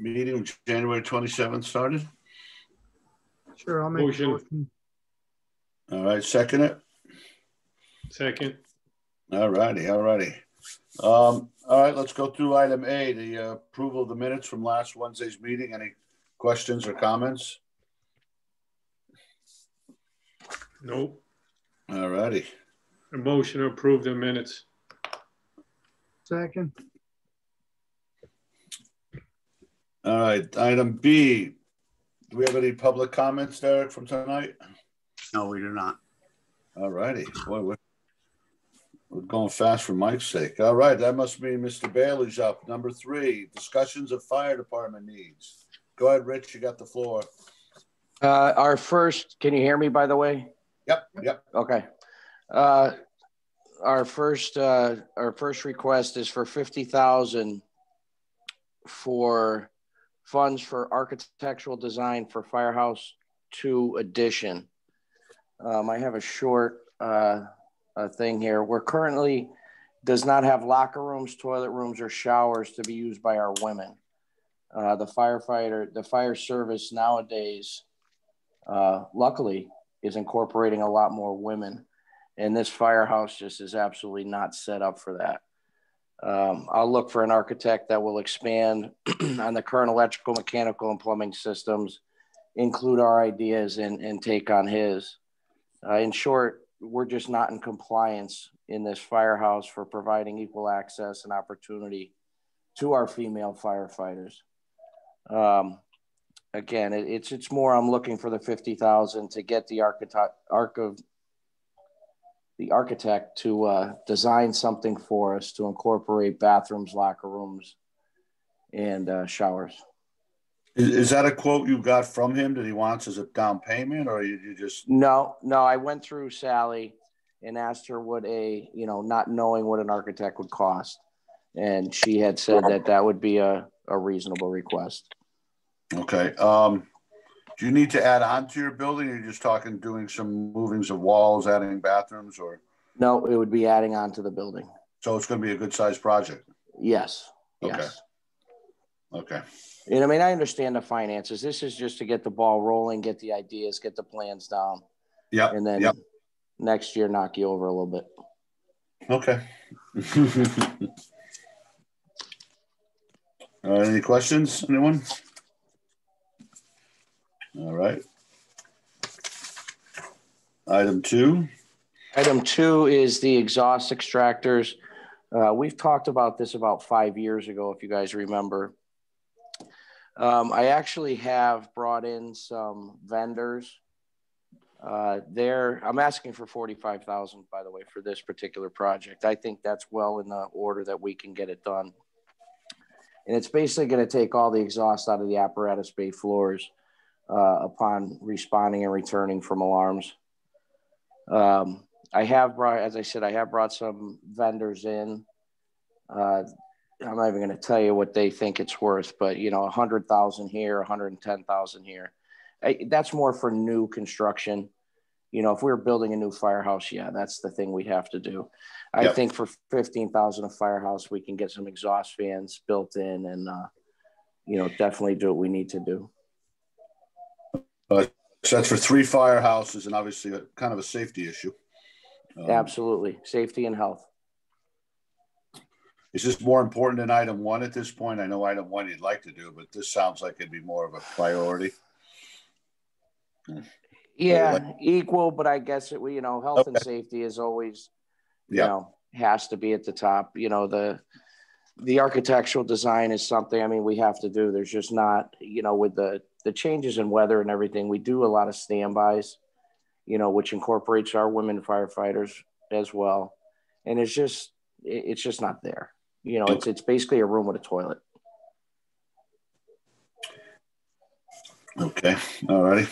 meeting January 27th started? Sure, I'll make a Motion. motion. All right, second it? Second. All righty, all righty. Um, all right, let's go through item A, the uh, approval of the minutes from last Wednesday's meeting. Any questions or comments? Nope. All righty. A motion to approve the minutes. Second, All right, item B. Do we have any public comments, Derek, from tonight? No, we do not. All righty. Boy, we're, we're going fast for Mike's sake. All right, that must mean Mr. Bailey's up. Number three, discussions of fire department needs. Go ahead, Rich, you got the floor. Uh, our first, can you hear me by the way? Yep, yep. Okay. Uh, our first, uh, our first request is for fifty thousand for funds for architectural design for Firehouse Two addition. Um, I have a short, uh, uh, thing here. We're currently does not have locker rooms, toilet rooms, or showers to be used by our women. Uh, the firefighter, the fire service nowadays, uh, luckily, is incorporating a lot more women. And this firehouse just is absolutely not set up for that. Um, I'll look for an architect that will expand on the current electrical, mechanical, and plumbing systems, include our ideas, and, and take on his. Uh, in short, we're just not in compliance in this firehouse for providing equal access and opportunity to our female firefighters. Um, again, it, it's it's more. I'm looking for the fifty thousand to get the architect arc of the architect to uh, design something for us to incorporate bathrooms, locker rooms, and uh, showers. Is, is that a quote you got from him that he wants as a down payment or you, you just, No, no, I went through Sally and asked her what a you know not knowing what an architect would cost, and she had said that that would be a, a reasonable request. okay. Um, do you need to add on to your building or you're just talking doing some movings of walls, adding bathrooms or, No, it would be adding on to the building. so it's going to be a good sized project? Yes. Okay. Yes. Okay. And I mean, I understand the finances. This is just to get the ball rolling, get the ideas, get the plans down, Yeah. and then Yep. next year knock you over a little bit. Okay. Right, any questions, anyone? All right. Item two, Item two is the exhaust extractors. Uh, we've talked about this about five years ago, if you guys remember. Um, I actually have brought in some vendors. Uh, there, I'm asking for forty-five thousand, by the way, for this particular project. I think that's well in the order that we can get it done. And it's basically going to take all the exhaust out of the apparatus bay floors uh, upon responding and returning from alarms. Um, I have brought, as I said, I have brought some vendors in. Uh, I'm not even going to tell you what they think it's worth, but you know, a hundred thousand here, a hundred and ten thousand here. I, that's more for new construction. You know, if we were building a new firehouse, yeah, that's the thing we'd have to do. I Yep. think for fifteen thousand a firehouse, we can get some exhaust fans built in, and uh, you know, definitely do what we need to do. So that's for three firehouses and obviously a kind of a safety issue. Um, Absolutely, safety and health. Is this more important than item one at this point? I know item one you'd like to do, but this sounds like it'd be more of a priority. Yeah, equal, but I guess it, we, you know, health and safety is always, you Yeah. know, has to be at the top. You know, the the architectural design is something. I mean, we have to do. There's just not, you know, with the the changes in weather and everything. We do a lot of standbys, you know, which incorporates our women firefighters as well. And it's just, it's just not there. You know, it's it's basically a room with a toilet. Okay, all righty.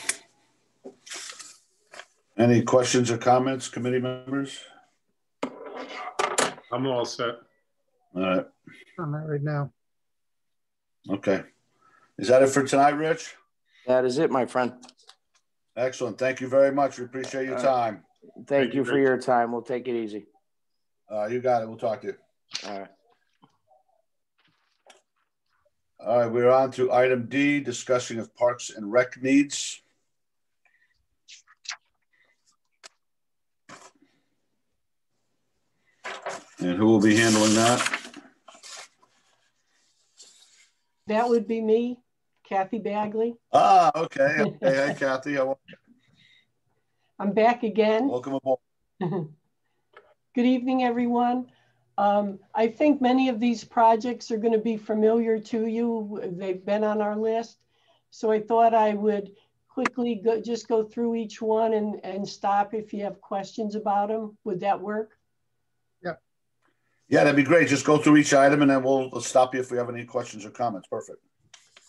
Any questions or comments, committee members? I'm all set. All right, on that right now. okay. Is that it for tonight, Rich? That is it, my friend. Excellent. Thank you very much. We appreciate your All right. time. Thank, Thank you you, for Rich. your time. We'll take it easy. Uh, you got it. We'll talk to you. All right. All right, we're on to item D, discussing of parks and rec needs. And who will be handling that? That would be me, Kathy Bagley. Ah, okay, okay, hi Kathy, I- I'm back again. welcome aboard. Good evening, everyone. Um, I think many of these projects are going to be familiar to you. They've been on our list. So I thought I would quickly go, just go through each one and, and stop if you have questions about them. Would that work? Yeah, Yeah, that'd be great. Just go through each item and then we'll we'll stop you if we have any questions or comments. Perfect.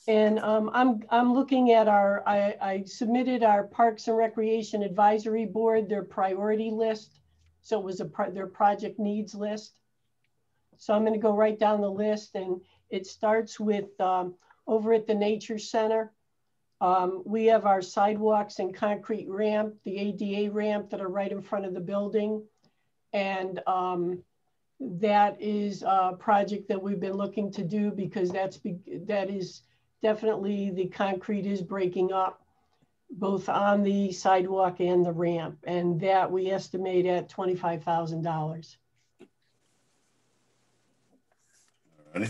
And um, I'm, I'm looking at our, I, I submitted our Parks and Recreation Advisory Board, their priority list. So it was a, pro- their project needs list. So I'm gonna go right down the list and it starts with, um, over at the Nature Center. Um, we have our sidewalks and concrete ramp, the ADA ramp that are right in front of the building. And um, that is a project that we've been looking to do because that's, that is definitely the concrete is breaking up both on the sidewalk and the ramp. And that we estimate at $25,000. Ready?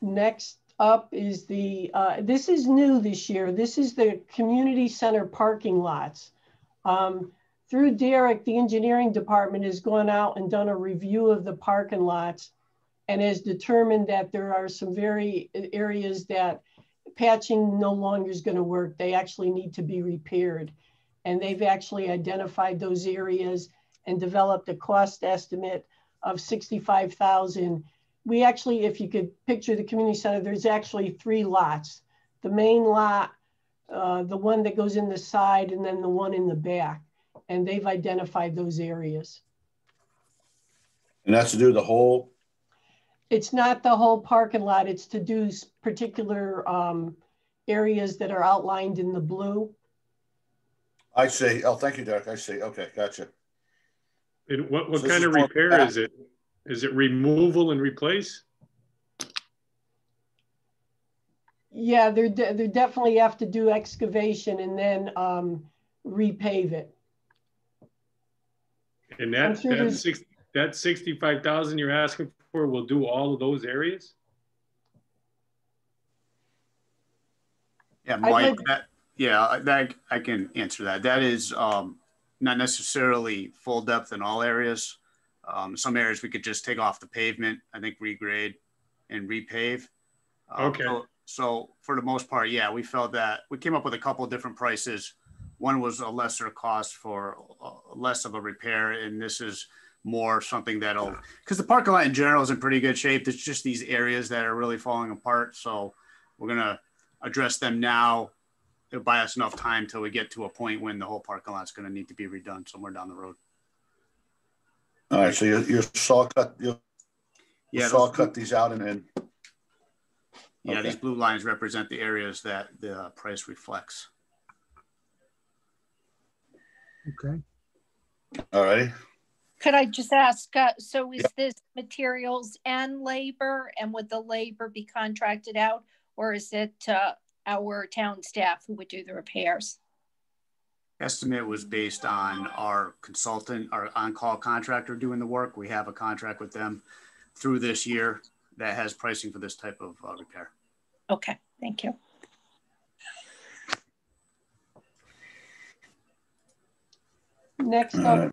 Next up is the, uh, this is new this year. This is the community center parking lots. Um, through Derek, the engineering department has gone out and done a review of the parking lots and has determined that there are some very areas that patching no longer is going to work. They actually need to be repaired. And they've actually identified those areas and developed a cost estimate of 65,000. We actually, if you could picture the community center, there's actually three lots. The main lot, uh, the one that goes in the side, and then the one in the back. And they've identified those areas. And that's to do the whole, It's not the whole parking lot, it's to do particular um, areas that are outlined in the blue. I see. Oh, thank you, Derek. I see. Okay, gotcha. And what, what So kind of repair back- is it? Is it removal and replace? Yeah, they're, de- they definitely have to do excavation and then um, repave it. And I'm that, sure that six, that sixty-five thousand you're asking for will do all of those areas? Yeah, Mike, like- that, yeah, that, I can answer that. That is, um, not necessarily full depth in all areas. Um, some areas we could just take off the pavement, I think regrade and repave. Um, Okay. so- So for the most part, yeah, we felt that, we came up with a couple of different prices. One was a lesser cost for uh, less of a repair, and this is more something that'll, because the parking lot in general is in pretty good shape. There's just these areas that are really falling apart. So we're gonna address them now. It'll buy us enough time till we get to a point when the whole parking lot's gonna need to be redone somewhere down the road. All right, so you you saw cut, you Yeah, saw cut these out and then, Yeah, Okay. these blue lines represent the areas that the price reflects. Okay. all righty. Could I just ask, uh, so is this materials and labor? And would the labor be contracted out? Or is it uh, our town staff who would do the repairs? Estimate was based on our consultant, our on-call contractor doing the work. We have a contract with them through this year that has pricing for this type of uh, repair. Okay, thank you. Next up right.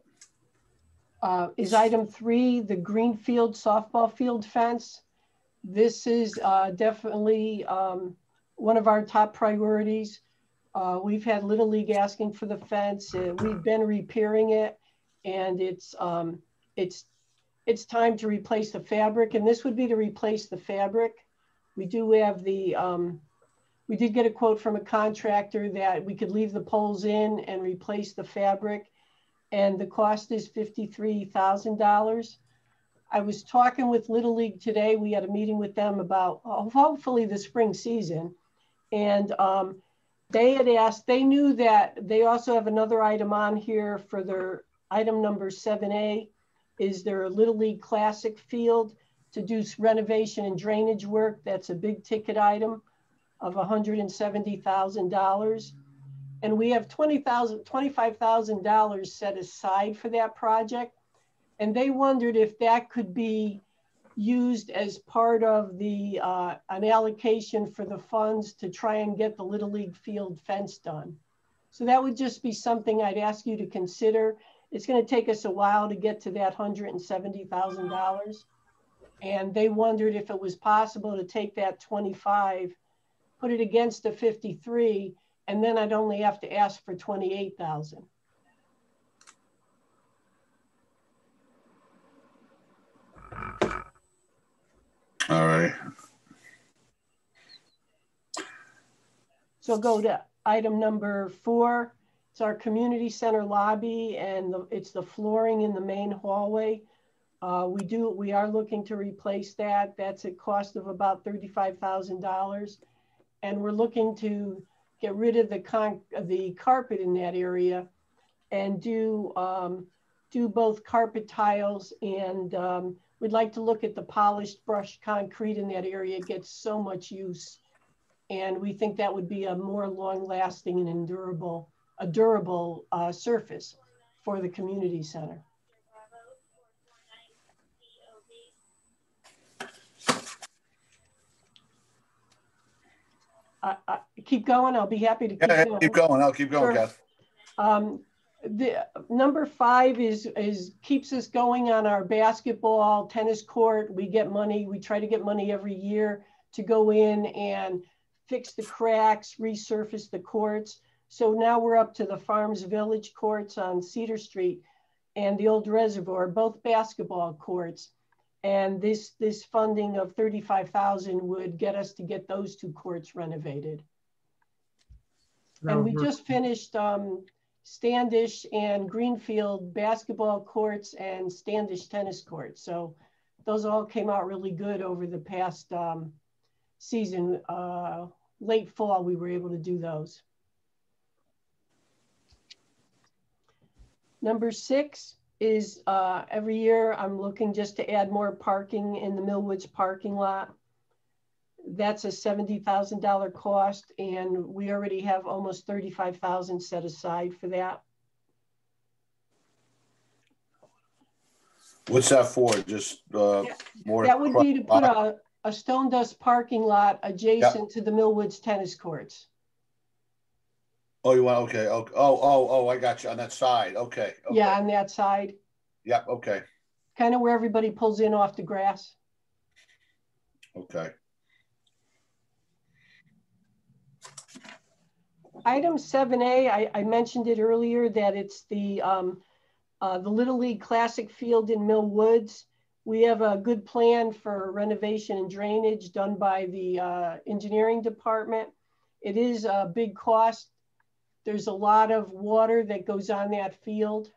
Uh, is item three, the Greenfield softball field fence. This is uh, definitely um, one of our top priorities. Uh, We've had Little League asking for the fence. uh, We've been repairing it. And it's, um, it's, it's time to replace the fabric. And this would be to replace the fabric. We do have the, um, we did get a quote from a contractor that we could leave the poles in and replace the fabric and the cost is fifty-three thousand dollars. I was talking with Little League today. We had a meeting with them about uh, hopefully the spring season. And um, they had asked, they knew that they also have another item on here for their item number seven A is their Little League Classic Field. to do renovation and drainage work. That's a big ticket item of $170,000. And we have $20,000, $25,000 set aside for that project. And they wondered if that could be used as part of the uh, an allocation for the funds to try and get the Little League field fence done. So that would just be something I'd ask you to consider. It's going to take us a while to get to that $170,000. And they wondered if it was possible to take that 25, put it against the 53, and then I'd only have to ask for 28,000. All right. So go to item number four. It's our community center lobby and the, it's the flooring in the main hallway. Uh, we do, we are looking to replace that. That's a cost of about $35,000. And we're looking to get rid of the con the carpet in that area and do, um, do both carpet tiles and um, we'd like to look at the polished brushed concrete in that area. It gets so much use. And we think that would be a more long lasting and endurable, a durable uh, surface for the community center. I, I, keep going. I'll be happy to keep Yeah, going. keep going. I'll keep going, Sure. Kath. Um, the number five is is keeps us going on our basketball tennis court. We get money. We try to get money every year to go in and fix the cracks, resurface the courts. So now we're up to the Farms Village courts on Cedar Street and the old reservoir, both basketball courts. And this this funding of 35,000 would get us to get those two courts renovated. And we just finished um, Standish and Greenfield basketball courts and Standish tennis courts. So those all came out really good over the past um, season. Uh, late fall, we were able to do those. Number six is uh, every year I'm looking just to add more parking in the Millwoods parking lot that's a $70,000 cost and we already have almost 35,000 set aside for that. What's that for? Just uh, more? That would be to put a, a stone dust parking lot adjacent to the Millwoods tennis courts. Oh, you want, okay. Oh, oh, oh, oh, I got you on that side. Okay. okay. Yeah, on that side, Yep. Okay. kind of where everybody pulls in off the grass. Okay. Item 7A, I, I mentioned it earlier that it's the, um, uh, the Little League Classic Field in Mill Woods. We have a good plan for renovation and drainage done by the uh, engineering department. It is a big cost. There's a lot of water that goes on that field.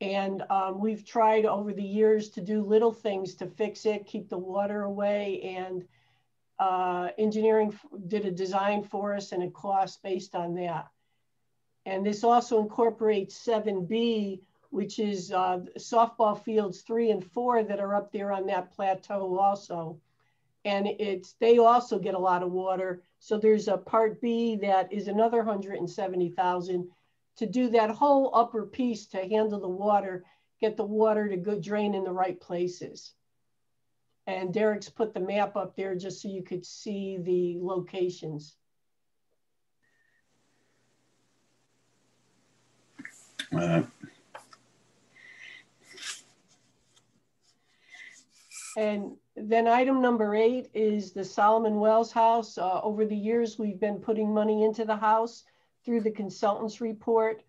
And um, we've tried over the years to do little things to fix it, keep the water away and uh, engineering did a design for us and a cost based on that. And this also incorporates 7B, which is uh, softball fields three and four that are up there on that plateau also. And it's they also get a lot of water. So there's a part B that is another 170,000 to do that whole upper piece to handle the water, get the water to go drain in the right places. And Derek's put the map up there just so you could see the locations. Uh, And then item number eight is the Solomon Welles House. Uh, over the years, we've been putting money into the house through the consultant's report.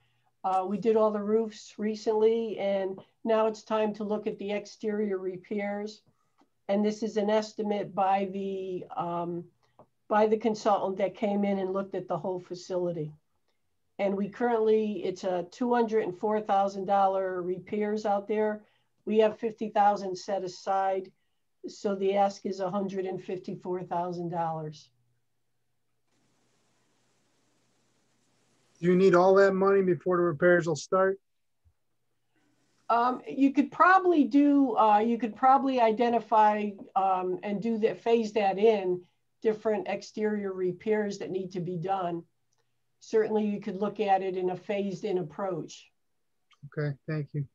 Uh, we did all the roofs recently, and now it's time to look at the exterior repairs. And this is an estimate by the um, by the consultant that came in and looked at the whole facility. And we currently, it's a $204,000 repairs out there. We have 50,000 set aside. So the ask is $154,000. Do you need all that money before the repairs will start? Um, you could probably do, uh, you could probably identify um, and do that, phase that in, different exterior repairs that need to be done. Certainly you could look at it in a phased in approach. Okay, thank you.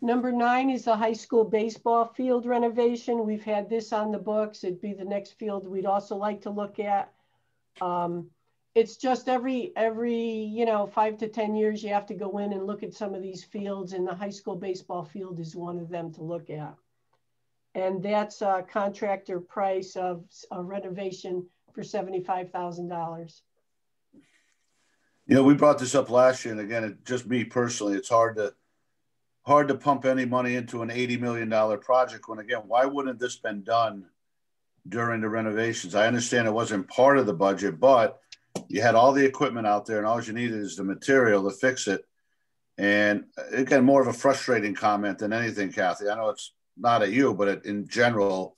Number nine is the high school baseball field renovation. We've had this on the books. It'd be the next field we'd also like to look at. Um, it's just every, every, you know, five to 10 years, you have to go in and look at some of these fields and the high school baseball field is one of them to look at. And that's a contractor price of a renovation for $75,000. You know, we brought this up last year, and again, it, just me personally, it's hard to hard to pump any money into an eighty million dollar project. When again, why wouldn't this been done during the renovations? I understand it wasn't part of the budget, but you had all the equipment out there, and all you needed is the material to fix it. And again, more of a frustrating comment than anything, Kathy. I know it's not at you, but in general,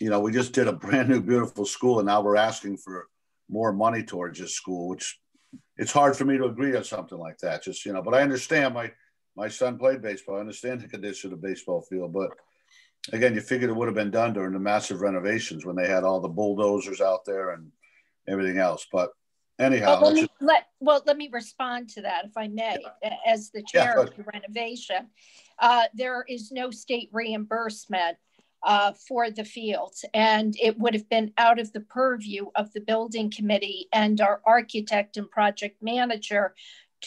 you know, we just did a brand new, beautiful school, and now we're asking for more money towards this school, which it's hard for me to agree on something like that. Just you know, but I understand my my son played baseball. I understand the condition of the baseball field, but again, you figured it would have been done during the massive renovations when they had all the bulldozers out there and everything else. But anyhow, well, let, me, let, well, let me respond to that, if I may, as the chair yeah, of the renovation. Uh, there is no state reimbursement uh, for the fields. And it would have been out of the purview of the building committee and our architect and project manager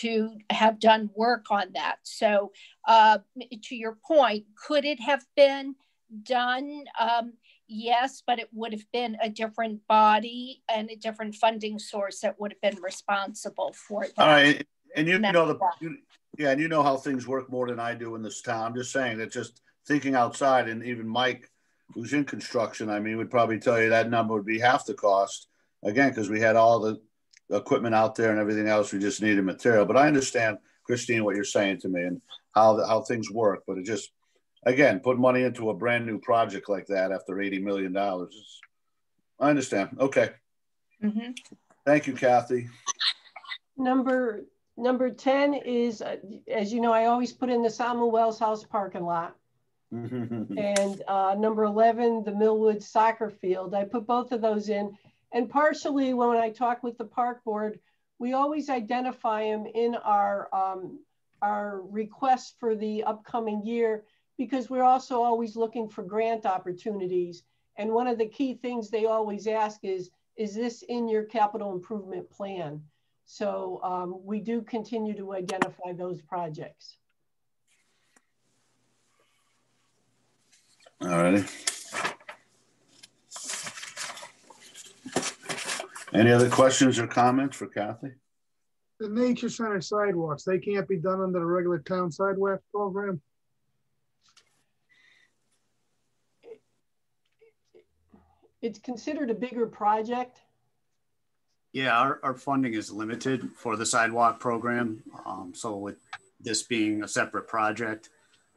to have done work on that. So, uh, to your point, could it have been done? Um, yes, but it would have been a different body and a different funding source that would have been responsible for that. All right. And you know the you, yeah, and you know how things work more than I do in this town. I'm just saying that just thinking outside, and even Mike, who's in construction, I mean, would probably tell you that number would be half the cost. Again, because we had all the equipment out there and everything else, we just needed material. But I understand, Christine, what you're saying to me and how how things work. But it just, again, put money into a brand new project like that after eighty million dollars. I understand. Okay. Mm-hmm. Thank you, Kathy. Number number 10 is, uh, as you know, I always put in the Samuel Wells House parking lot. and uh, number 11, the Millwood soccer field. I put both of those in. And partially when I talk with the park board, we always identify them in our, um, our requests for the upcoming year because we're also always looking for grant opportunities. And one of the key things they always ask is, is this in your capital improvement plan? So um, we do continue to identify those projects. All righty. Any other questions or comments for Kathy? The nature center sidewalks, they can't be done under the regular town sidewalk program? It's considered a bigger project. Yeah, our, our funding is limited for the sidewalk program. Um, so with this being a separate project,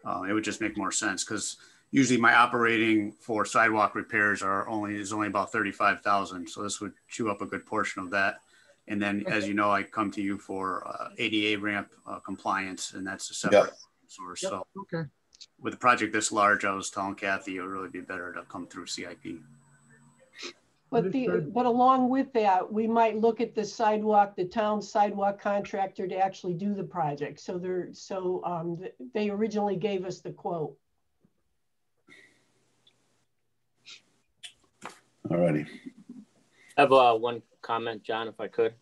uh, it would just make more sense because usually my operating for sidewalk repairs are only is only about 35,000. So this would chew up a good portion of that. And then, as you know, I come to you for uh, ADA ramp uh, compliance, and that's a separate yep. source. Yep. So, okay. With a project this large, I was telling Kathy it would really be better to come through CIP. But the but along with that, we might look at the sidewalk, the town sidewalk contractor to actually do the project. So they're so um, they originally gave us the quote. All righty. I have uh, one comment, John, if I could.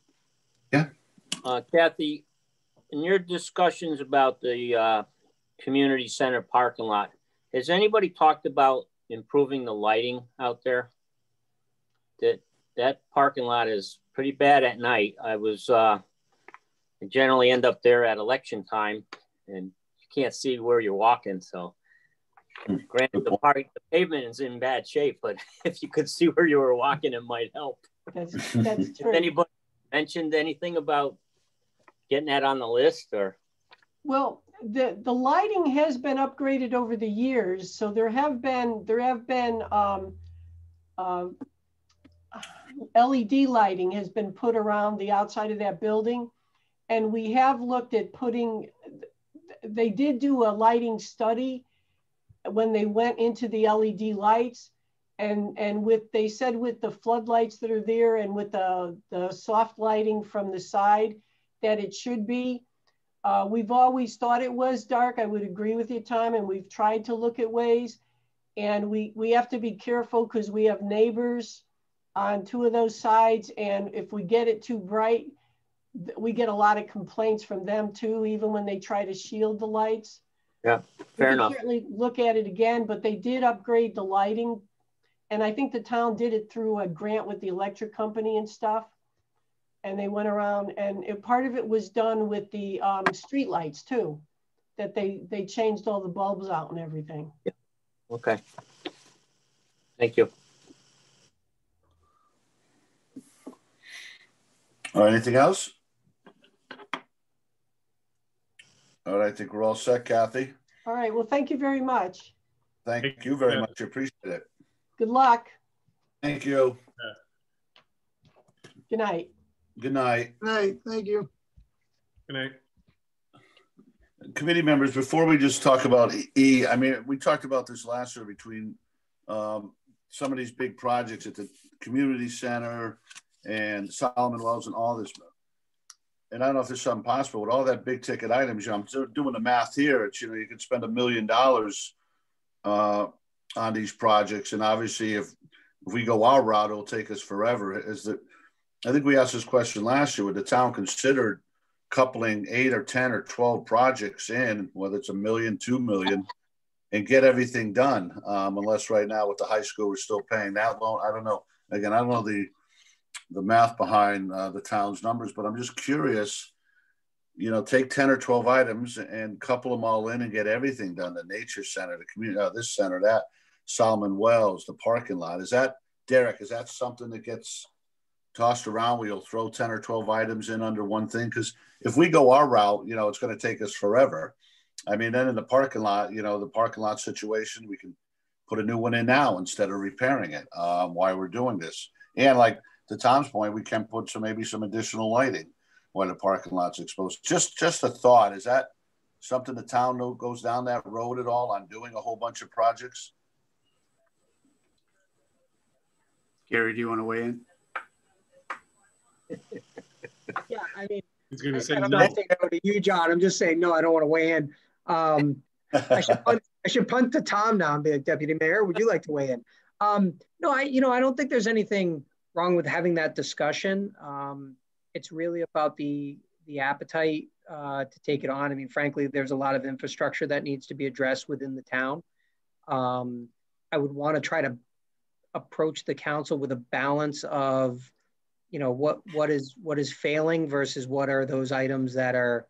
Yeah. Uh, Kathy, in your discussions about the uh, community center parking lot, has anybody talked about improving the lighting out there? that that parking lot is pretty bad at night. I was uh, I generally end up there at election time, and you can't see where you're walking. So, granted, the park the pavement is in bad shape, but if you could see where you were walking, it might help. That's, that's true. Has anybody mentioned anything about getting that on the list, or? Well, the the lighting has been upgraded over the years, so there have been there have been um, uh, LED lighting has been put around the outside of that building. And we have looked at putting, they did do a lighting study when they went into the LED lights. And, and with, they said with the floodlights that are there and with the, the soft lighting from the side, that it should be. Uh, we've always thought it was dark. I would agree with you, Tom, and we've tried to look at ways. And we, we have to be careful because we have neighbors on two of those sides. And if we get it too bright, we get a lot of complaints from them too, even when they try to shield the lights. Yeah, fair enough. Certainly look at it again, but they did upgrade the lighting. And I think the town did it through a grant with the electric company and stuff. And they went around and it, part of it was done with the um, street lights too, that they, they changed all the bulbs out and everything. Yeah. Okay. Thank you. All right, anything else? All right, I think we're all set, Kathy. All right. Well, thank you very much. Thank Thank you you. very much. Appreciate it. Good luck. Thank you. Good night. Good night. Good night. thank you. Good night. Committee members, before we just talk about E, I mean, we talked about this last year between um, some of these big projects at the community center and Solomon Welles and all this. And I don't know if there's something possible with all that big ticket items. You know, I'm doing the math here. It's, you know, you could spend a million dollars uh, on these projects. And obviously, if, if we go our route, it'll take us forever. Is that I think we asked this question last year. Would the town consider coupling eight or 10 or 12 projects in, whether it's a million, two million, and get everything done? Um, unless right now with the high school, we're still paying that loan. I don't know. Again, I don't know the the math behind uh, the town's numbers, but I'm just curious. You know, take 10 or 12 items and couple them all in and get everything done. The nature center, the community, uh, this center, that, Solomon Welles, the parking lot. Is that, Derek, is that something that gets tossed around? We'll throw 10 or 12 items in under one thing? Because if we go our route, you know, it's going to take us forever. I mean, then in the parking lot, you know, the parking lot situation, we can put a new one in now instead of repairing it um, while we're doing this. And like to Tom's point, we can put some maybe some additional lighting when the parking lot's exposed. Just just a thought. Is that something the town know goes down that road at all on doing a whole bunch of projects? Gary, do you want to weigh in? Yeah, I mean, He's gonna say I'm no. not saying no to you, John. I'm just saying, no, I don't want to weigh in. Um, I should punt, I should punt to Tom now and be like, Deputy Mayor, would you like to weigh in? Um, no, I, you know, I don't think there's anything wrong with having that discussion. Um, it's really about the the appetite uh, to take it on. I mean, frankly, there's a lot of infrastructure that needs to be addressed within the town. Um, I would want to try to approach the council with a balance of, you know, what what is what is failing versus what are those items that are,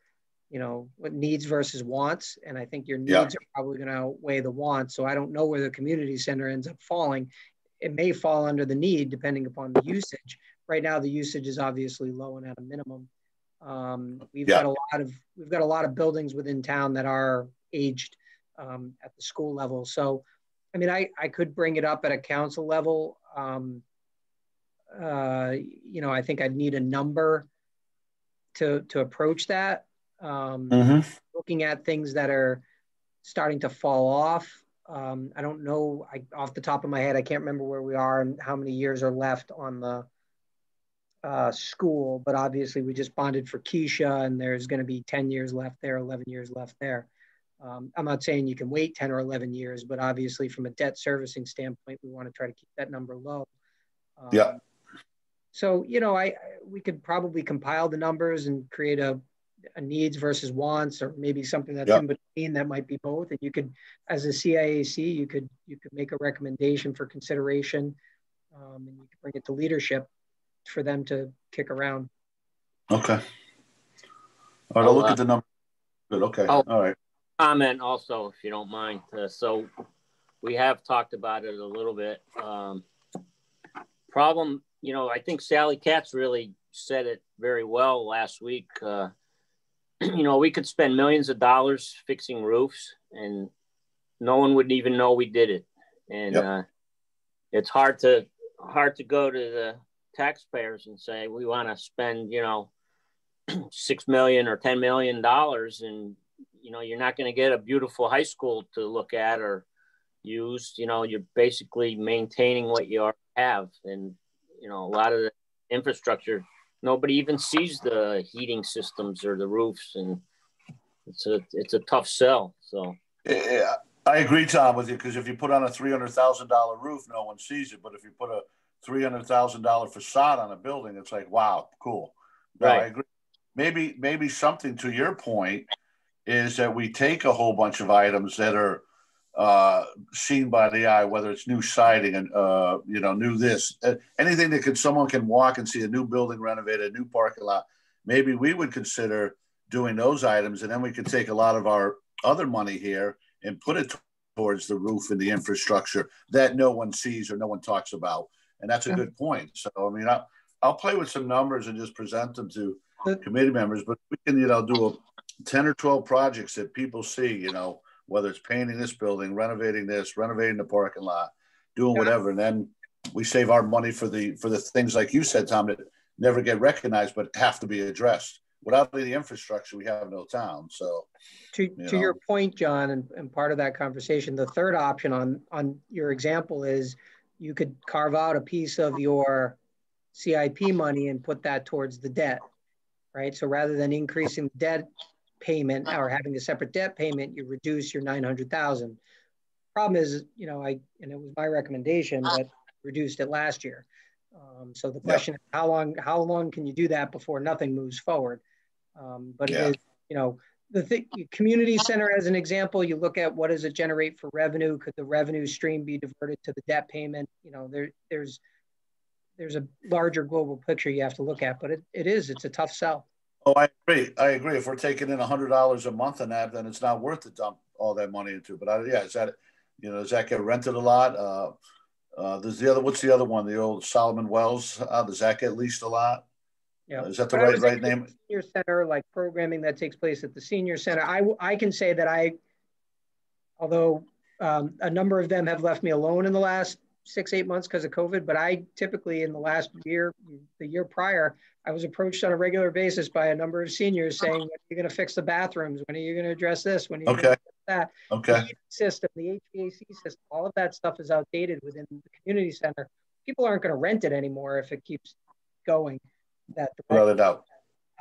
you know, what needs versus wants. And I think your needs Yeah. are probably going to outweigh the wants. So I don't know where the community center ends up falling. It may fall under the need depending upon the usage. Right now, the usage is obviously low and at a minimum. Um, we've Yeah. got a lot of we've got a lot of buildings within town that are aged um, at the school level. So, I mean, I I could bring it up at a council level. Um, uh, you know, I think I'd need a number to to approach that. Um, Mm-hmm. looking at things that are starting to fall off. Um, I don't know I, off the top of my head. I can't remember where we are and how many years are left on the uh, school. But obviously, we just bonded for Keisha, and there's going to be 10 years left there, 11 years left there. Um, I'm not saying you can wait 10 or 11 years, but obviously, from a debt servicing standpoint, we want to try to keep that number low. Um, Yeah. So you know, I I- we could probably compile the numbers and create a needs versus wants or maybe something that's Yeah. in between that might be both and you could as a CIAC you could you could make a recommendation for consideration um, and you could bring it to leadership for them to kick around Okay. All right, I'll I'll, look uh, at the number. Good. Okay. I'll- All right. comment also, if you don't mind. Uh, so we have talked about it a little bit. Um, problem, you know, I think Sally Katz really said it very well last week. Uh, you know, we could spend millions of dollars fixing roofs and no one would even know we did it. And Yep. uh, it's hard to hard to go to the taxpayers and say we want to spend, you know, six million or ten million dollars, and you know you're not going to get a beautiful high school to look at or use. You know, you're basically maintaining what you have, and you know a lot of the infrastructure nobody even sees the heating systems or the roofs, and it's a it's a tough sell. So yeah, I agree, Tom, with you because if you put on a three hundred thousand dollar roof, no one sees it. But if you put a three hundred thousand dollar facade on a building, it's like wow, cool. No, right. I agree. Maybe maybe something to your point is that we take a whole bunch of items that are uh, seen by the eye, whether it's new siding and uh, you know new this, uh, anything that can someone can walk and see a new building renovated, a new parking lot. Maybe we would consider doing those items, and then we could take a lot of our other money here and put it towards the roof and the infrastructure that no one sees or no one talks about. And that's a good point. So I mean, I'll, I'll play with some numbers and just present them to committee members, but we can you know do a ten or twelve projects that people see, you know whether it's painting this building, renovating this, renovating the parking lot, doing whatever, and then we save our money for the for the things like you said, Tom, that never get recognized but have to be addressed. Without the infrastructure, we have no town. So, to you to know. your point, John, and, and part of that conversation, the third option on on your example is you could carve out a piece of your CIP money and put that towards the debt, right? So rather than increasing the debt payment or having a separate debt payment, you reduce your 900,000. Problem is, you know, I, and it was my recommendation, but reduced it last year. Um, so the question is how long, how long can you do that before nothing moves forward? Um, but yeah. it is, you know, the thing, community center as an example, you look at what does it generate for revenue? Could the revenue stream be diverted to the debt payment? You know, there, there's, there's a larger global picture you have to look at, but it, it is, it's a tough sell. Oh, I agree. I agree. If we're taking in a hundred dollars a month on that, then it's not worth to dump all that money into. But I, yeah, is that you know does that get rented a lot? Uh, uh, there's the other. What's the other one? The old Solomon Welles. Uh, does that get leased a lot? Yeah. Is that the right right name? Senior center, like programming that takes place at the senior center. I I can say that I, although um, a number of them have left me alone in the last six eight months because of COVID, but I typically in the last year, the year prior, I was approached on a regular basis by a number of seniors saying, "When are you going to fix the bathrooms? When are you going to address this? When are you okay. going to that?" Okay. The system, the HVAC system, all of that stuff is outdated within the community center. People aren't going to rent it anymore if it keeps going that direction. Without a doubt.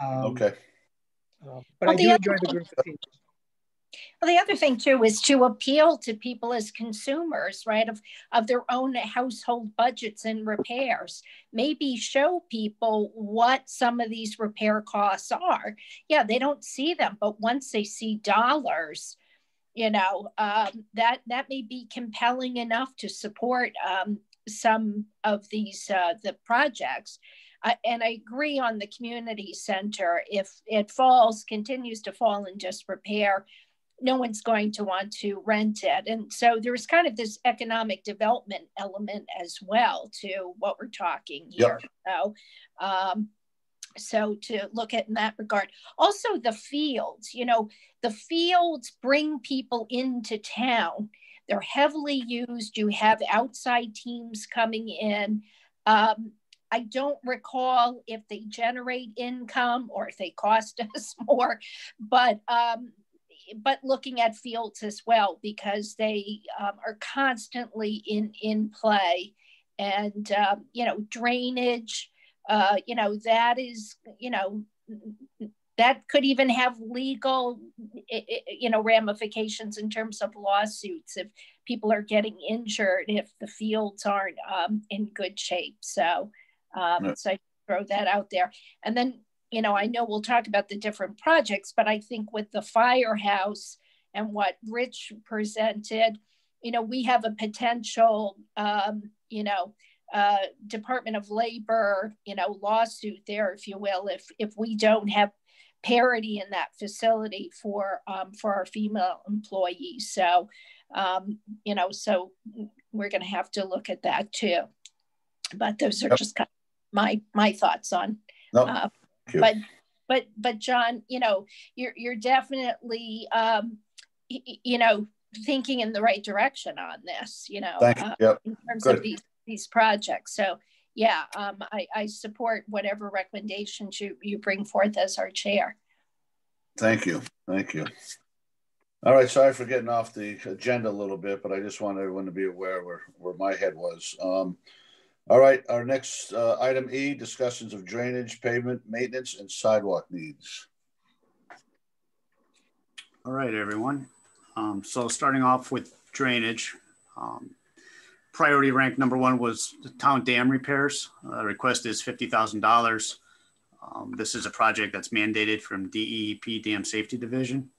Um, okay. Uh, but well, I do enjoy the group of seniors. Well, the other thing too is to appeal to people as consumers, right, of, of their own household budgets and repairs. Maybe show people what some of these repair costs are. Yeah, they don't see them, but once they see dollars, you know, um, that that may be compelling enough to support um, some of these uh, the projects. Uh, and I agree on the community center. If it falls, continues to fall in disrepair, no one's going to want to rent it. And so there's kind of this economic development element as well to what we're talking here. Yep. So, um, so to look at in that regard. Also, the fields, you know, the fields bring people into town. They're heavily used. You have outside teams coming in. Um, I don't recall if they generate income or if they cost us more, but um, but looking at fields as well because they um, are constantly in in play. And um, you know drainage uh, you know that is you know that could even have legal you know ramifications in terms of lawsuits if people are getting injured if the fields aren't um, in good shape. So um, so I throw that out there. And then you know, I know we'll talk about the different projects, but I think with the firehouse and what Rich presented, you know, we have a potential, um, you know, uh, Department of Labor, you know, lawsuit there, if you will, if if we don't have parity in that facility for um, for our female employees. So, um, you know, so we're going to have to look at that too. But those are yep. just kind of my my thoughts on nope. uh, but but but John, you know, you're you're definitely um, you know thinking in the right direction on this. You know, uh, yep. in terms Good. of these these projects. So yeah, um, I, I support whatever recommendations you, you bring forth as our chair. Thank you. Thank you. All right, sorry for getting off the agenda a little bit, but I just want everyone to be aware where, where my head was. Um, all right, our next uh, item E, discussions of drainage, pavement, maintenance, and sidewalk needs. All right, everyone. Um, so starting off with drainage, um, priority rank number one was the town dam repairs. Uh, request is $50,000. Um, this is a project that's mandated from DEEP Dam Safety Division.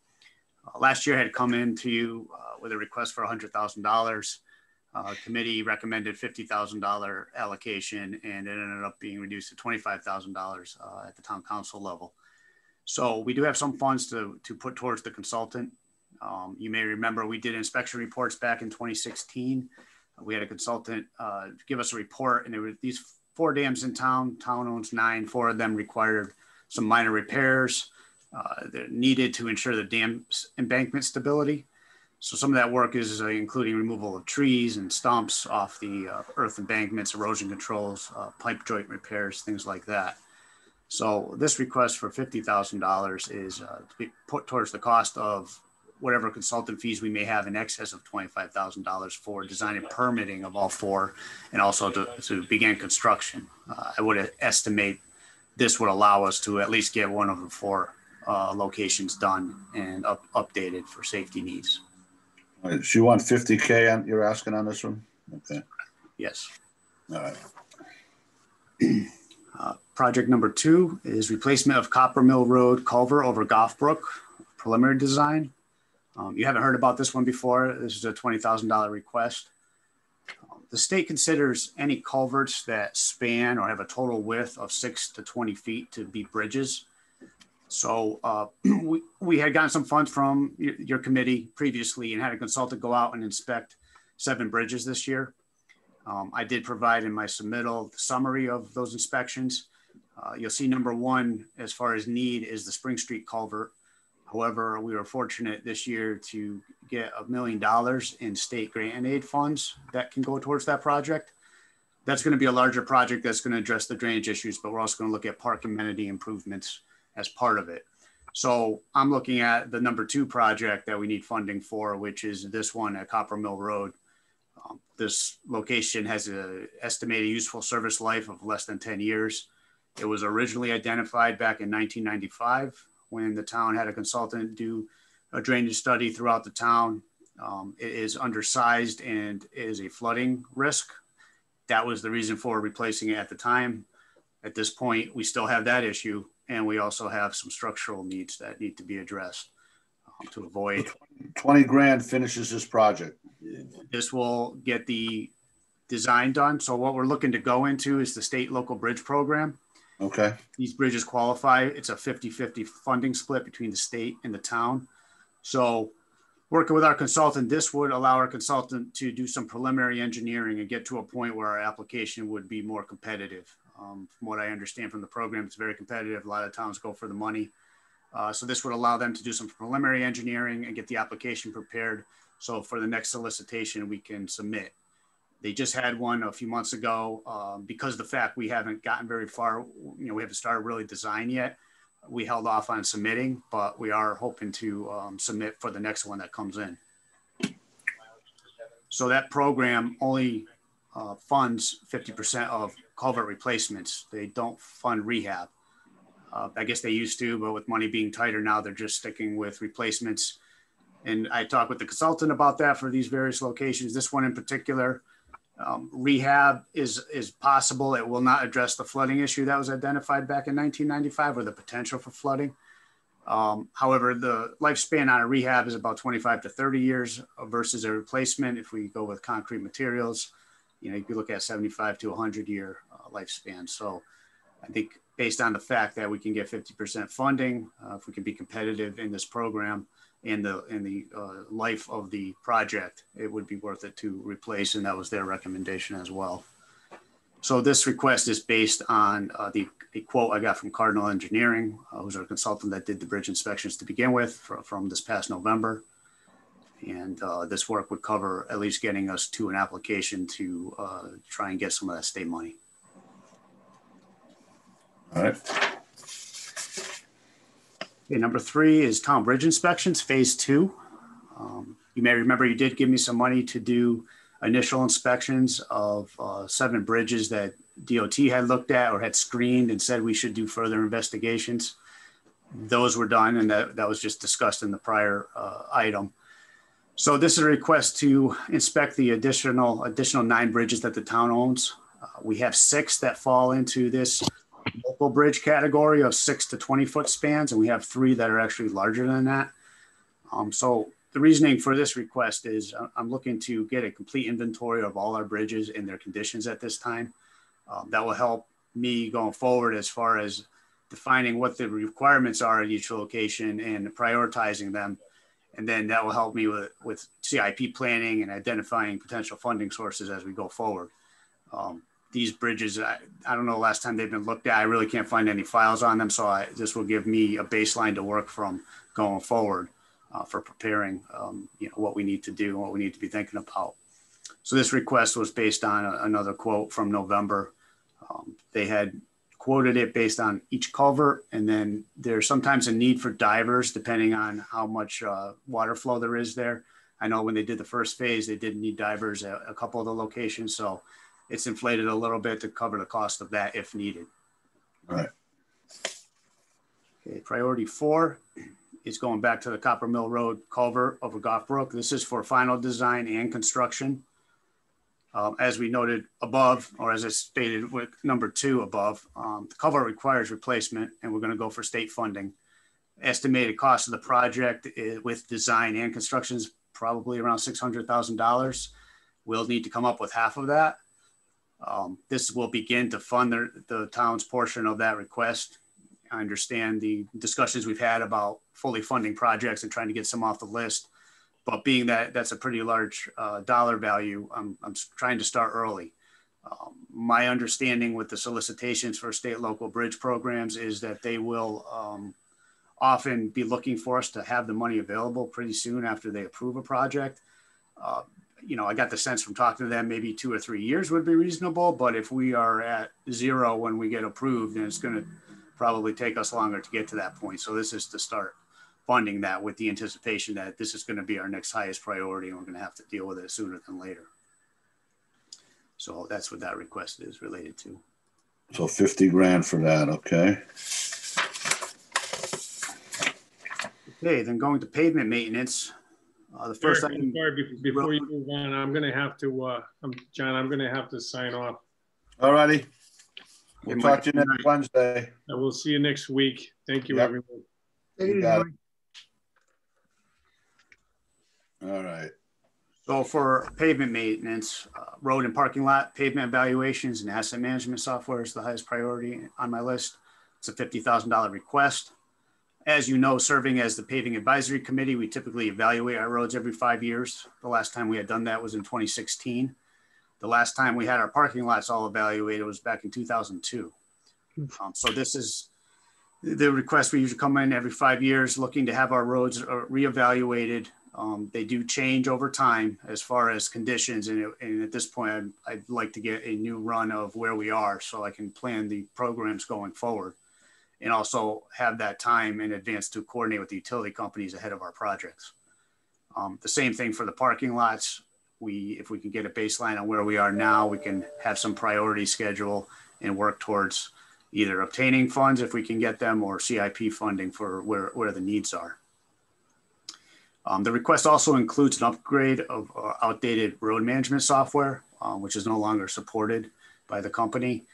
Uh, last year had come in to you uh, with a request for $100,000. Uh, committee recommended $50,000 allocation and it ended up being reduced to $25,000 uh, at the town council level. So we do have some funds to, to put towards the consultant. Um, you may remember we did inspection reports back in 2016. We had a consultant uh, give us a report and there were these four dams in town. Town owns nine, four of them required some minor repairs uh, that needed to ensure the dam embankment stability. So some of that work is uh, including removal of trees and stumps off the uh, earth embankments, erosion controls, uh, pipe joint repairs, things like that. So this request for $50,000 is uh, to be put towards the cost of whatever consultant fees we may have in excess of $25,000 for design and permitting of all four and also to, to begin construction. Uh, I would estimate this would allow us to at least get one of the four uh, locations done and up, updated for safety needs. Right, so you want 50K on, you're asking on this one? Okay, Yes. all right. Uh, project number two is replacement of Copper Mill Road culvert over Goff Brook, preliminary design. Um, you haven't heard about this one before. This is a $20,000 request. Um, the state considers any culverts that span or have a total width of six to 20 feet to be bridges. So uh, we, we had gotten some funds from your, your, committee previously and had a consultant go out and inspect seven bridges this year. Um, I did provide in my submittal summary of those inspections. Uh, you'll see number one, as far as need, is the Spring Street culvert. However, we were fortunate this year to get a million dollars in state grant and aid funds that can go towards that project. That's going to be a larger project that's going to address the drainage issues, but we're also going to look at park amenity improvements as part of it. So I'm looking at the number two project that we need funding for, which is this one at Copper Mill Road. Um, this location has an estimated useful service life of less than 10 years. It was originally identified back in 1995 when the town had a consultant do a drainage study throughout the town. Um, it is undersized and is a flooding risk. That was the reason for replacing it at the time. At this point, we still have that issue, and we also have some structural needs that need to be addressed um, to avoid. 20 grand finishes this project. This will get the design done. So what we're looking to go into is the state local bridge program. Okay. These bridges qualify. It's a 50-50 funding split between the state and the town. So working with our consultant, this would allow our consultant to do some preliminary engineering and get to a point where our application would be more competitive. Um, from what I understand from the program, it's very competitive. A lot of towns go for the money. Uh, so this would allow them to do some preliminary engineering and get the application prepared. So for the next solicitation, we can submit. They just had one a few months ago. Um, because the fact we haven't gotten very far, you know, we haven't started really design yet. We held off on submitting, but we are hoping to um, submit for the next one that comes in. So that program only uh, funds 50% of culvert replacements. They don't fund rehab. Uh, I guess they used to, but with money being tighter now, they're just sticking with replacements. And I talked with the consultant about that for these various locations. This one in particular, um, rehab is is possible. It will not address the flooding issue that was identified back in 1995 or the potential for flooding. Um, however, the lifespan on a rehab is about 25 to 30 years versus a replacement. If we go with concrete materials, you know, you could look at 75 to 100 year uh, lifespan. So I think based on the fact that we can get 50% funding, uh, if we can be competitive in this program, in the in the uh, life of the project, it would be worth it to replace, and that was their recommendation as well. So this request is based on uh, the, the, quote I got from Cardinal Engineering, uh, who's our consultant that did the bridge inspections to begin with for, from this past November. And uh, this work would cover at least getting us to an application to uh, try and get some of that state money. All right. Okay, number three is town bridge inspections, phase two. Um, you may remember you did give me some money to do initial inspections of uh, seven bridges that DOT had looked at or had screened and said we should do further investigations. Those were done, and that, that was just discussed in the prior uh, item. So this is a request to inspect the additional additional nine bridges that the town owns. Uh, we have six that fall into this local bridge category of six to 20 foot spans, and we have three that are actually larger than that. Um, so the reasoning for this request is uh, I'm looking to get a complete inventory of all our bridges and their conditions at this time. Um, that will help me going forward as far as defining what the requirements are at each location and prioritizing them. And then that will help me with, with CIP planning and identifying potential funding sources as we go forward. Um, these bridges, I, I, don't know the last time they've been looked at. I really can't find any files on them. So I, this will give me a baseline to work from going forward uh, for preparing um, you know, what we need to do and what we need to be thinking about. So this request was based on a, another quote from November. Um, they had quoted it based on each culvert, and then there's sometimes a need for divers depending on how much uh, water flow there is there. I know when they did the first phase, they did need divers at a couple of the locations, so it's inflated a little bit to cover the cost of that if needed. All right. Okay, priority four is going back to the Copper Mill Road culvert over Goff Brook. This is for final design and construction. Um, as we noted above, or as I stated with number two above, um, the culvert requires replacement and we're going to go for state funding. Estimated cost of the project is, with design and construction is probably around $600,000. We'll need to come up with half of that. Um, this will begin to fund the, the town's portion of that request. I understand the discussions we've had about fully funding projects and trying to get some off the list. But being that that's a pretty large uh, dollar value, I'm, I'm trying to start early. Um, my understanding with the solicitations for state local bridge programs is that they will um, often be looking for us to have the money available pretty soon after they approve a project. Uh, you know, I got the sense from talking to them, maybe two or three years would be reasonable. But if we are at zero when we get approved, then it's going to probably take us longer to get to that point. So this is to start funding that with the anticipation that this is going to be our next highest priority and we're going to have to deal with it sooner than later. So that's what that request is related to. So 50 grand for that, okay. Okay, then going to pavement maintenance. Uh, the first sorry, item, sorry, before you move on, I'm going to have to, uh, I'm, John, I'm going to have to sign off. All righty. We'll talk to you next Wednesday. I will see you next week. Thank you, yep. everyone. You got it. All right. So for pavement maintenance, uh, road and parking lot pavement evaluations and asset management software is the highest priority on my list. It's a $50,000 request. As you know, serving as the paving advisory committee, we typically evaluate our roads every five years. The last time we had done that was in 2016. The last time we had our parking lots all evaluated was back in 2002. Um, so this is the request. We usually come in every five years looking to have our roads uh, reevaluated. Um, they do change over time as far as conditions. And, and at this point, I'd, I'd like to get a new run of where we are so I can plan the programs going forward and also have that time in advance to coordinate with the utility companies ahead of our projects. Um, the same thing for the parking lots. We, if we can get a baseline on where we are now, we can have some priority schedule and work towards either obtaining funds if we can get them or CIP funding for where, where the needs are. Um, the request also includes an upgrade of uh, outdated road management software, um, which is no longer supported by the company,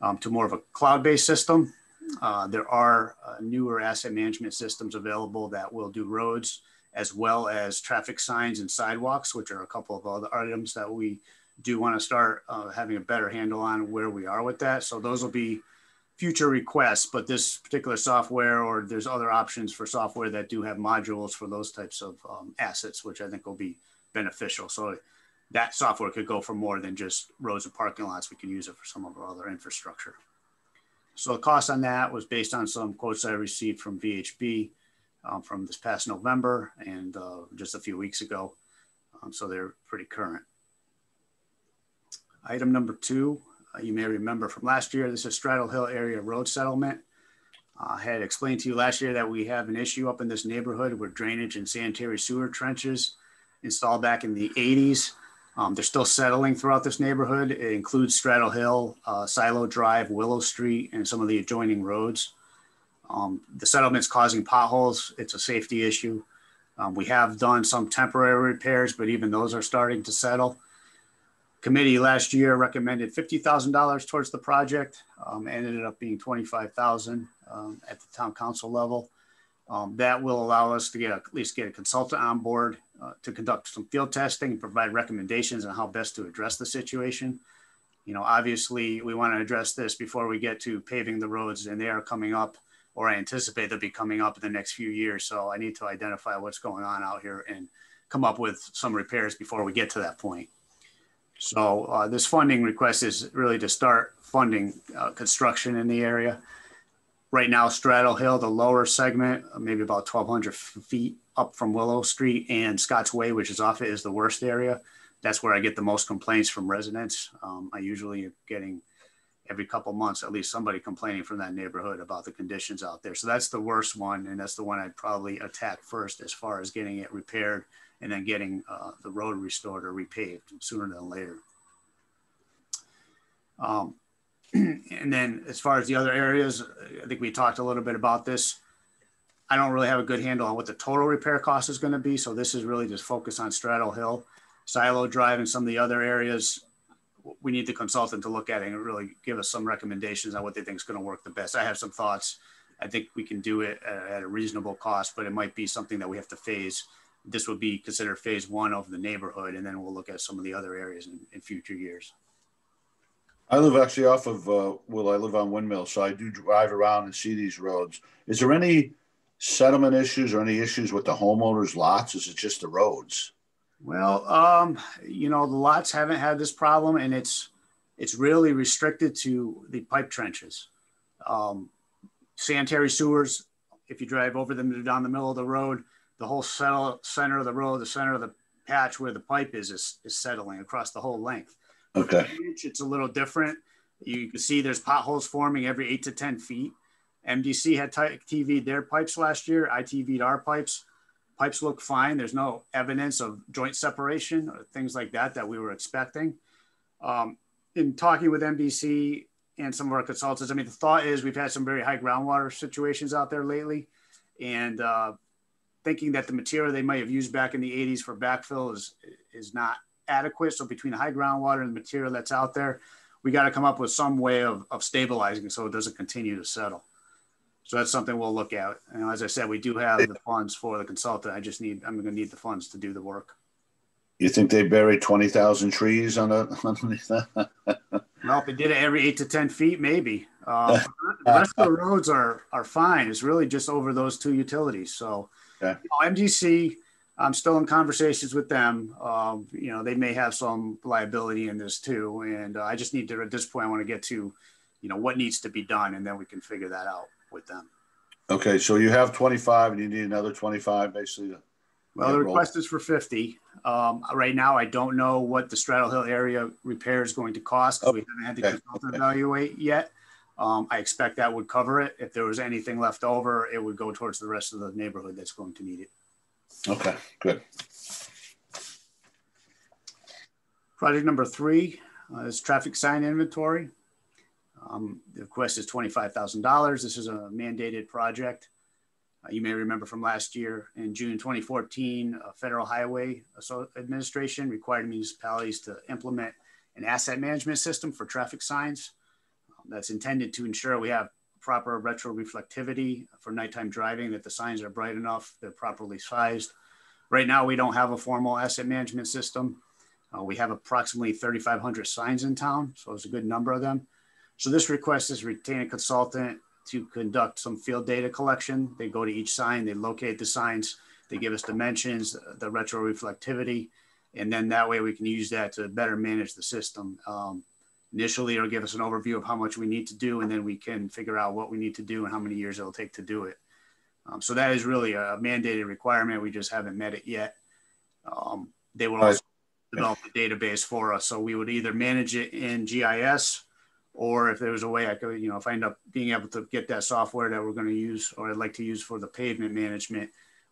um, to more of a cloud-based system uh, there are uh, newer asset management systems available that will do roads as well as traffic signs and sidewalks, which are a couple of other items that we do want to start uh, having a better handle on where we are with that. So those will be future requests, but this particular software or there's other options for software that do have modules for those types of um, assets, which I think will be beneficial. So that software could go for more than just roads and parking lots. We can use it for some of our other infrastructure. So the cost on that was based on some quotes I received from VHB um, from this past November and uh, just a few weeks ago. Um, so they're pretty current. Item number two, Uh, you may remember from last year, this is Straddle Hill Area Road Settlement. Uh, I had explained to you last year that we have an issue up in this neighborhood where drainage and sanitary sewer trenches installed back in the 80s. Um, they're still settling throughout this neighborhood. It includes Straddle Hill, uh, Silo Drive, Willow Street, and some of the adjoining roads. Um, the settlement's causing potholes. It's a safety issue. Um, we have done some temporary repairs, but even those are starting to settle. Committee last year recommended $50,000 towards the project. Um, ended up being 25,000 um, at the town council level. Um, that will allow us to get a, at least get a consultant on board uh, to conduct some field testing and provide recommendations on how best to address the situation. You know, obviously we want to address this before we get to paving the roads and they are coming up or I anticipate they'll be coming up in the next few years. So I need to identify what's going on out here and come up with some repairs before we get to that point. So uh, this funding request is really to start funding uh, construction in the area. Right now, Straddle Hill, the lower segment, maybe about 1,200 feet up from Willow Street and Scotts Way, which is off it, is the worst area. That's where I get the most complaints from residents. Um, I usually am getting every couple months at least somebody complaining from that neighborhood about the conditions out there. So that's the worst one, and that's the one I'd probably attack first as far as getting it repaired and then getting uh, the road restored or repaved sooner than later. Um, and then as far as the other areas, I think we talked a little bit about this. I don't really have a good handle on what the total repair cost is going to be. So this is really just focus on Straddle Hill, Silo Drive, and some of the other areas we need the consultant to look at it and really give us some recommendations on what they think is going to work the best. I have some thoughts. I think we can do it at a reasonable cost, but it might be something that we have to phase. This would be considered phase one of the neighborhood, and then we'll look at some of the other areas in, in future years. I live actually off of, uh, well, I live on Windmill, so I do drive around and see these roads. Is there any settlement issues or any issues with the homeowners' lots? Is it just the roads? Well, um, you know, the lots haven't had this problem, and it's it's really restricted to the pipe trenches. Um, sanitary sewers, if you drive over them down the middle of the road, the whole center of the road, the center of the patch where the pipe is, is, is settling across the whole length. Okay. It's a little different. You can see there's potholes forming every eight to 10 feet. MDC had TV'd their pipes last year. I TV'd our pipes pipes look fine. There's no evidence of joint separation or things like that that we were expecting. Um, in talking with MDC and some of our consultants, I mean, the thought is we've had some very high groundwater situations out there lately, and uh, thinking that the material they might have used back in the 80s for backfill is is not adequate. So between high groundwater and the material that's out there, we got to come up with some way of, of stabilizing so it doesn't continue to settle. So that's something we'll look at. And as I said, we do have the funds for the consultant. I just need, I'm going to need the funds to do the work. You think they buried 20,000 trees on a, that? well, if they did it every eight to 10 feet, maybe. Uh, the rest of the roads are, are fine. It's really just over those two utilities. So okay. you know, MDC, I'm still in conversations with them. Um, you know, they may have some liability in this too. And uh, I just need to, at this point, I want to get to, you know, what needs to be done and then we can figure that out with them. Okay, so you have 25 and you need another 25 basically. Well, the request is for 50. Um, right now, I don't know what the Straddle Hill area repair is going to cost because we haven't had the consultant evaluate yet. Um, I expect that would cover it. If there was anything left over, it would go towards the rest of the neighborhood that's going to need it. Okay, good. Project number three uh, is traffic sign inventory. Um, the request is $25,000. This is a mandated project. Uh, you may remember from last year in June 2014, a Federal Highway Administration required municipalities to implement an asset management system for traffic signs that's intended to ensure we have proper retroreflectivity for nighttime driving, that the signs are bright enough, they're properly sized. Right now, we don't have a formal asset management system. Uh, we have approximately 3,500 signs in town, so it's a good number of them. So this request is retain a consultant to conduct some field data collection. They go to each sign, they locate the signs, they give us dimensions, the retroreflectivity, and then that way we can use that to better manage the system. Um, initially, it'll give us an overview of how much we need to do, and then we can figure out what we need to do and how many years it'll take to do it. Um, so that is really a mandated requirement. We just haven't met it yet. Um, they will also develop a database for us. So we would either manage it in GIS or if there was a way I could, you know, if I end up being able to get that software that we're going to use or I'd like to use for the pavement management,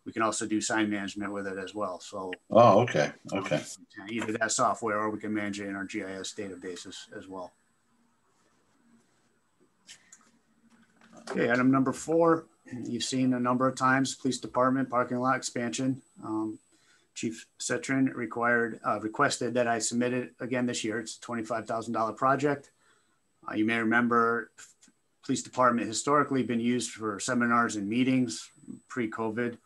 we can also do sign management with it as well. So Oh, okay, okay. either that software or we can manage it in our GIS databases as well. Okay, item number four, you've seen a number of times, police department parking lot expansion. Um, Chief Cetran required, uh, requested that I submit it again this year. It's a $25,000 project. Uh, you may remember police department historically been used for seminars and meetings pre-COVID.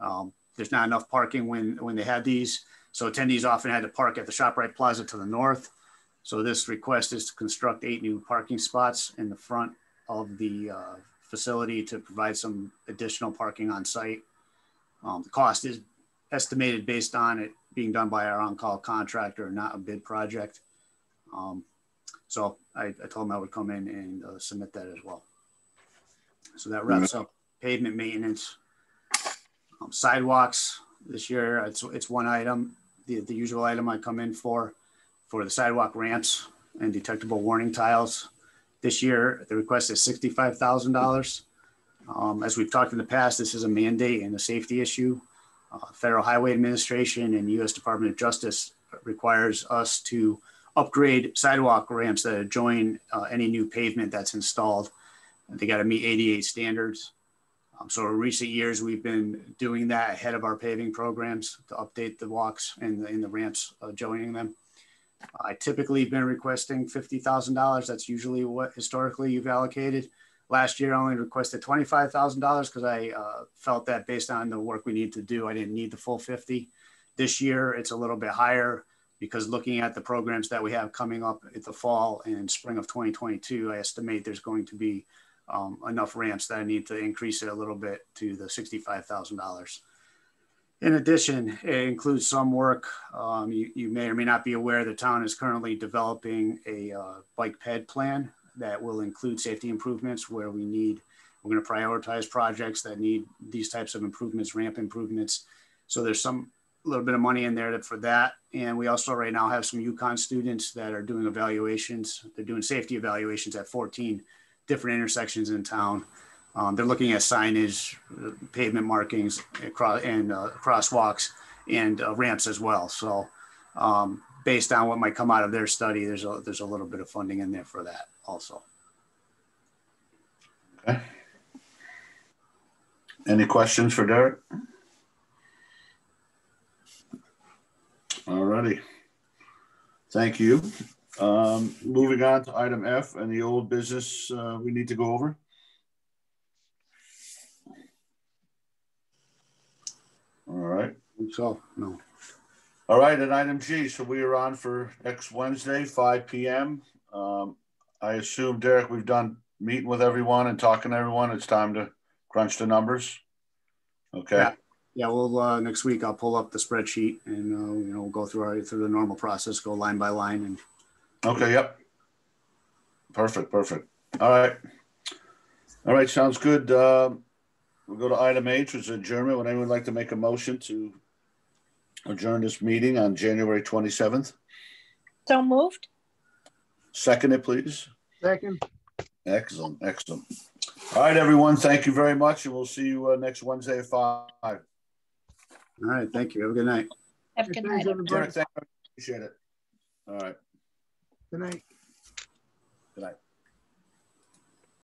Um, there's not enough parking when, when they had these. So attendees often had to park at the ShopRite Plaza to the north. So this request is to construct eight new parking spots in the front of the uh, facility to provide some additional parking on site. Um, the cost is estimated based on it being done by our on-call contractor, not a bid project. Um, so I, I, told him I would come in and uh, submit that as well. So that wraps up pavement maintenance. Um, sidewalks this year, it's, it's one item, the, the usual item I come in for, for the sidewalk ramps and detectable warning tiles. This year, the request is $65,000. Um, as we've talked in the past, this is a mandate and a safety issue. Uh, Federal Highway Administration and U.S. Department of Justice requires us to upgrade sidewalk ramps that adjoin uh, any new pavement that's installed. They got to meet ADA standards. Um, so in recent years, we've been doing that ahead of our paving programs to update the walks and the, and the ramps adjoining them. I typically have been requesting $50,000. That's usually what historically you've allocated. Last year, I only requested $25,000 because I uh, felt that based on the work we need to do, I didn't need the full 50. This year, it's a little bit higher because looking at the programs that we have coming up at the fall and spring of 2022, I estimate there's going to be um, enough ramps that I need to increase it a little bit to the $65,000. In addition, it includes some work. Um, you, you, may or may not be aware the town is currently developing a uh, bike ped plan that will include safety improvements where we need, we're going to prioritize projects that need these types of improvements, ramp improvements. So there's some little bit of money in there for that. And we also right now have some UConn students that are doing evaluations. They're doing safety evaluations at 14 different intersections in town. Um, they're looking at signage, pavement markings, across, and uh, crosswalks, and uh, ramps as well. So, um, based on what might come out of their study, there's a there's a little bit of funding in there for that also. Okay. Any questions for Derek? All righty. Thank you. Um, moving on to item F and the old business uh, we need to go over. All right. So, no. All right, and item G. So we are on for next Wednesday, 5 p.m. Um, I assume, Derek, we've done meeting with everyone and talking to everyone. It's time to crunch the numbers. Okay. Yeah, yeah well, uh, next week I'll pull up the spreadsheet and uh, you know we'll go through our through the normal process, go line by line, and. Okay. Yep. Perfect. Perfect. All right. All right. Sounds good. Um, We'll go to item H, which is adjournment. Would anyone like to make a motion to adjourn this meeting on January 27th? So moved. Second it, please. Second. Excellent, excellent. All right, everyone. Thank you very much, and we'll see you uh, next Wednesday at five. All right. Thank you. Have a good night. Have a good night. Derek, thank you. Appreciate it. All right. Good night.